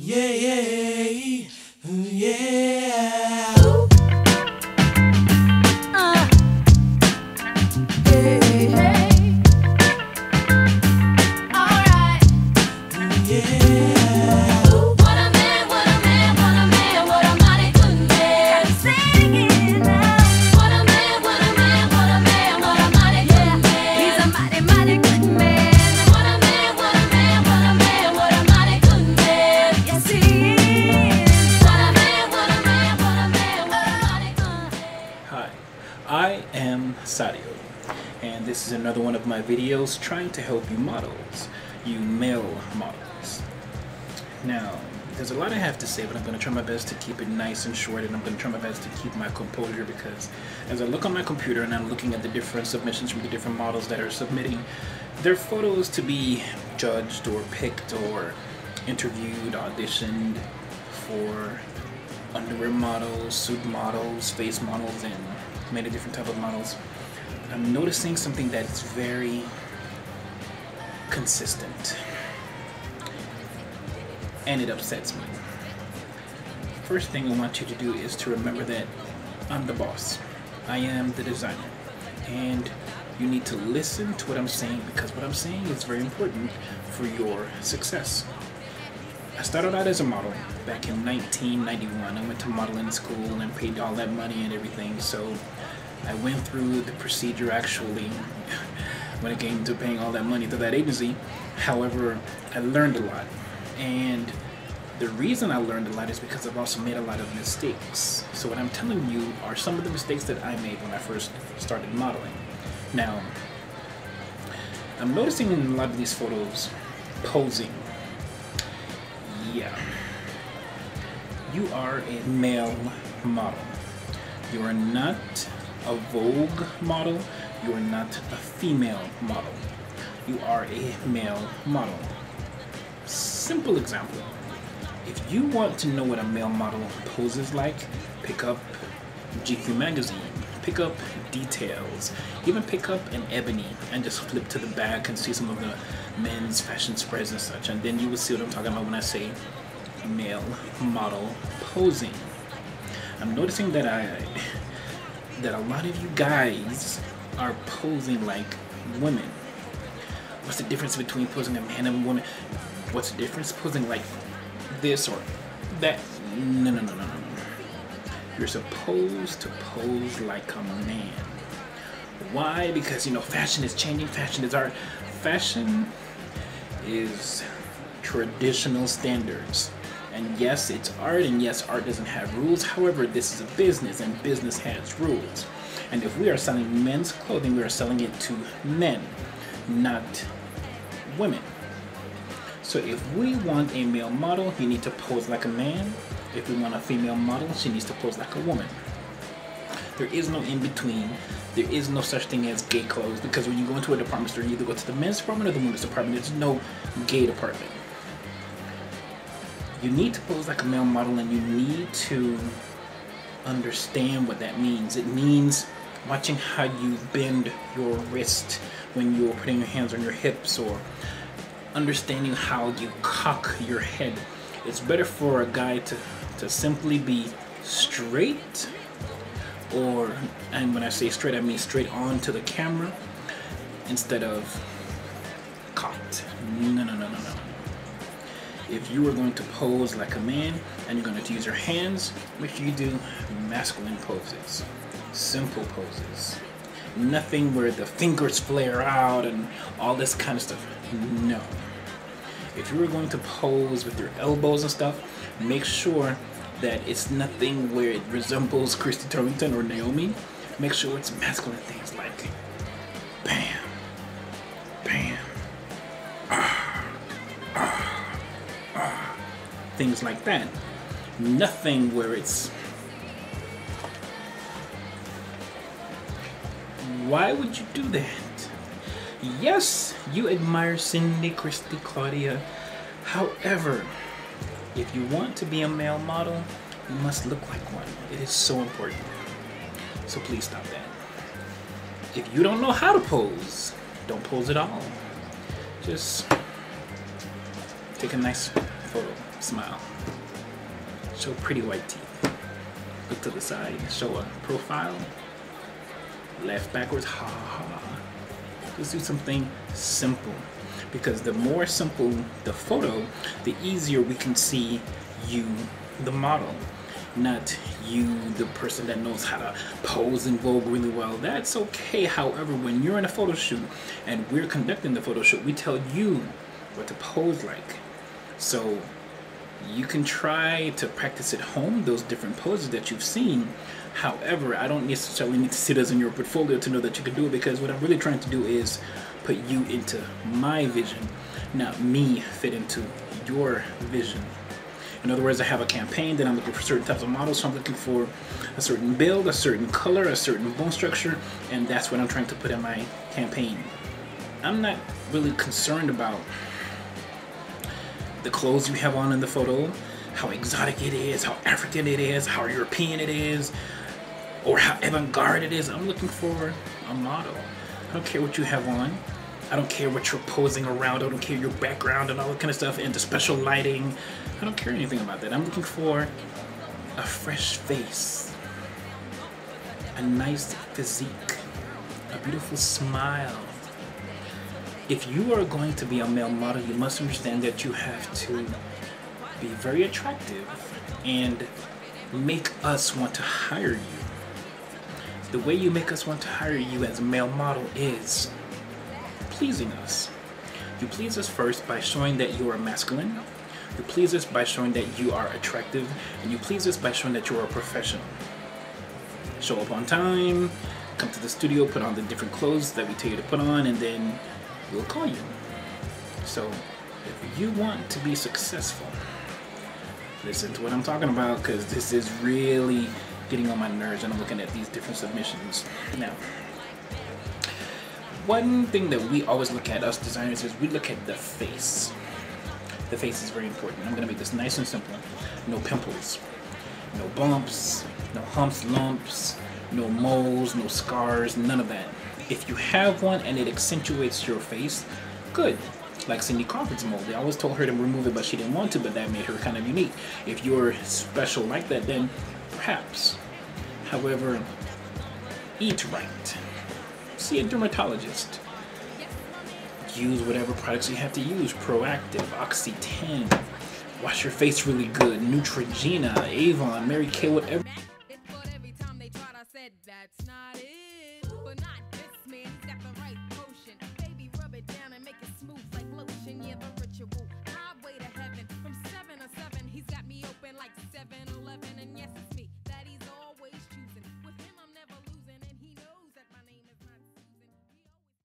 Yeah, yeah, yeah. Uh. Hey, hey. Alright. Yeah. Sadio, and this is another one of my videos trying to help you models, you male models. Now, there's a lot I have to say, but I'm going to try my best to keep it nice and short, and I'm going to try my best to keep my composure because as I look on my computer and I'm looking at the different submissions from the different models that are submitting their photos to be judged or picked or interviewed, auditioned for underwear models, suit models, face models, and many different type of models. I'm noticing something that's very consistent, and it upsets me. First thing I want you to do is to remember that I'm the boss. I am the designer, and you need to listen to what I'm saying because what I'm saying is very important for your success. I started out as a model back in 1991. I went to modeling school and paid all that money and everything. So I went through the procedure actually when it came to paying all that money to that agency. However, I learned a lot. And the reason I learned a lot is because I've also made a lot of mistakes. So what I'm telling you are some of the mistakes that I made when I first started modeling. Now, I'm noticing in a lot of these photos posing yeah. You are a male model. You are not a Vogue model. You are not a female model. You are a male model. Simple example. If you want to know what a male model poses like, pick up GQ magazine, pick up details, even pick up an ebony and just flip to the back and see some of the men's fashion spreads and such, and then you will see what I'm talking about when I say male model posing. I'm noticing that I that a lot of you guys are posing like women. What's the difference between posing a man and a woman? What's the difference posing like this or that? No, no, no, no, no, no. You're supposed to pose like a man. Why? Because you know, fashion is changing. Fashion is art. Fashion is traditional standards. And yes, it's art, and yes, art doesn't have rules. However, this is a business, and business has rules. And if we are selling men's clothing, we are selling it to men, not women. So if we want a male model, you need to pose like a man. If we want a female model, she needs to pose like a woman. There is no in between. There is no such thing as gay clothes because when you go into a department store, you either go to the men's department or the women's department. There's no gay department. You need to pose like a male model and you need to understand what that means. It means watching how you bend your wrist when you're putting your hands on your hips or understanding how you cock your head. It's better for a guy to, to simply be straight or and when I say straight I mean straight on to the camera instead of cocked. No no no no no. If you are going to pose like a man and you're going to use your hands, make sure you do masculine poses. Simple poses. Nothing where the fingers flare out and all this kind of stuff. No. If you are going to pose with your elbows and stuff, make sure that it's nothing where it resembles Christy Turlington or Naomi. Make sure it's masculine things like things like that. Nothing where it's. Why would you do that? Yes, you admire Cindy, Christy, Claudia. However, if you want to be a male model, you must look like one. It is so important. So please stop that. If you don't know how to pose, don't pose at all. Just take a nice photo. Smile. Show pretty white teeth. Look to the side. Show a profile. Left backwards. Ha ha. Let's do something simple. Because the more simple the photo, the easier we can see you, the model not you, the person that knows how to pose and Vogue really well. That's okay. However, when you're in a photo shoot and we're conducting the photo shoot, we tell you what to pose like. So you can try to practice at home those different poses that you've seen. However, I don't necessarily need to see those in your portfolio to know that you can do it because what I'm really trying to do is put you into my vision, not me fit into your vision. In other words, I have a campaign that I'm looking for certain types of models. So I'm looking for a certain build, a certain color, a certain bone structure, and that's what I'm trying to put in my campaign. I'm not really concerned about the clothes you have on in the photo, how exotic it is, how African it is, how European it is, or how avant-garde it is. I'm looking for a model. I don't care what you have on. I don't care what you're posing around. I don't care your background and all that kind of stuff and the special lighting. I don't care anything about that. I'm looking for a fresh face, a nice physique, a beautiful smile. If you are going to be a male model, you must understand that you have to be very attractive and make us want to hire you. The way you make us want to hire you as a male model is pleasing us. You please us first by showing that you are masculine. You please us by showing that you are attractive. And you please us by showing that you are a professional. Show up on time, come to the studio, put on the different clothes that we tell you to put on, and then we'll call you. So, if you want to be successful, listen to what I'm talking about because this is really getting on my nerves and I'm looking at these different submissions. Now, one thing that we always look at, us designers, is we look at the face. The face is very important. I'm gonna make this nice and simple. No pimples, no bumps, no humps, lumps, no moles, no scars, none of that. If you have one and it accentuates your face, good. Like Cindy Crawford's mole. They always told her to remove it, but she didn't want to, but that made her kind of unique. If you're special like that, then perhaps. However, eat right. See a dermatologist. Use whatever products you have to use. Proactiv, Oxy 10. Wash your face really good. Neutrogena, Avon, Mary Kay, whatever.